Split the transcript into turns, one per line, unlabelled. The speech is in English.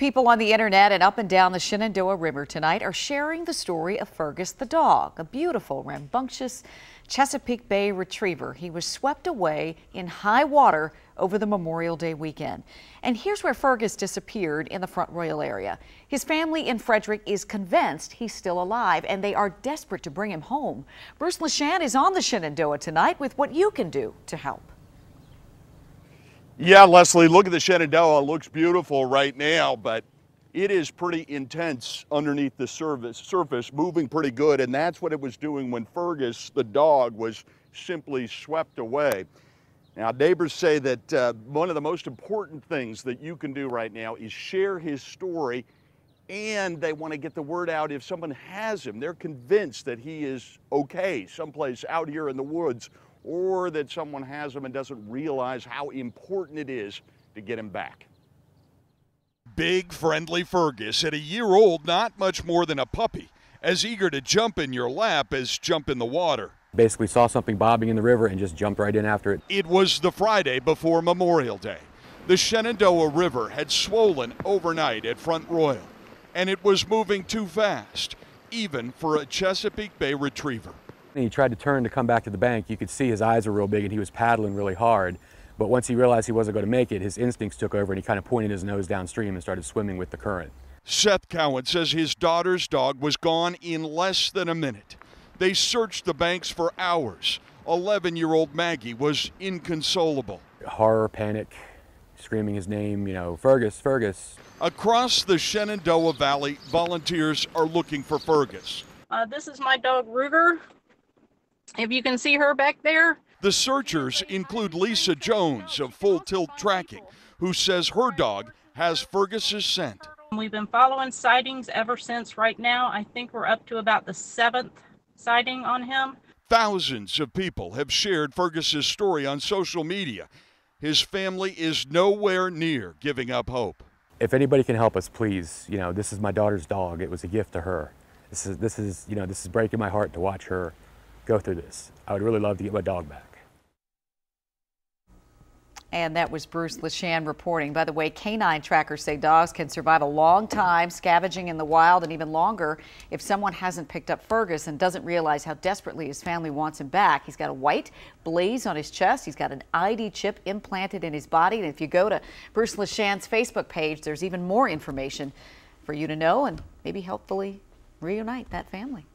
People on the internet and up and down the Shenandoah River tonight are sharing the story of Fergus the dog, a beautiful, rambunctious Chesapeake Bay retriever. He was swept away in high water over the Memorial Day weekend. And here's where Fergus disappeared in the Front Royal area. His family in Frederick is convinced he's still alive and they are desperate to bring him home. Bruce LeShan is on the Shenandoah tonight with what you can do to help.
Yeah, Leslie, look at the Shenandoah. It looks beautiful right now, but it is pretty intense underneath the surface, surface, moving pretty good. And that's what it was doing when Fergus, the dog, was simply swept away. Now, neighbors say that uh, one of the most important things that you can do right now is share his story and they want to get the word out if someone has him. They're convinced that he is okay someplace out here in the woods or that someone has him and doesn't realize how important it is to get him back.
Big, friendly Fergus, at a year old, not much more than a puppy, as eager to jump in your lap as jump in the water.
Basically, saw something bobbing in the river and just jumped right in after it.
It was the Friday before Memorial Day. The Shenandoah River had swollen overnight at Front Royal, and it was moving too fast, even for a Chesapeake Bay retriever.
He tried to turn to come back to the bank. You could see his eyes were real big and he was paddling really hard. But once he realized he wasn't going to make it, his instincts took over and he kind of pointed his nose downstream and started swimming with the current.
Seth Cowan says his daughter's dog was gone in less than a minute. They searched the banks for hours. 11 year old Maggie was inconsolable.
Horror, panic, screaming his name, you know, Fergus, Fergus.
Across the Shenandoah Valley, volunteers are looking for Fergus.
Uh, this is my dog Ruger. If you can see her back there.
The searchers include Lisa Jones of Full Tilt Tracking, who says her dog has Fergus's scent.
We've been following sightings ever since right now. I think we're up to about the seventh sighting on him.
Thousands of people have shared Fergus's story on social media. His family is nowhere near giving up hope.
If anybody can help us, please, you know, this is my daughter's dog. It was a gift to her. This is, this is, you know, this is breaking my heart to watch her go through this. I would really love to get my dog back.
And that was Bruce LeShan reporting. By the way, canine trackers say dogs can survive a long time scavenging in the wild and even longer if someone hasn't picked up Fergus and doesn't realize how desperately his family wants him back. He's got a white blaze on his chest. He's got an ID chip implanted in his body. And if you go to Bruce LeShan's Facebook page, there's even more information for you to know and maybe helpfully reunite that family.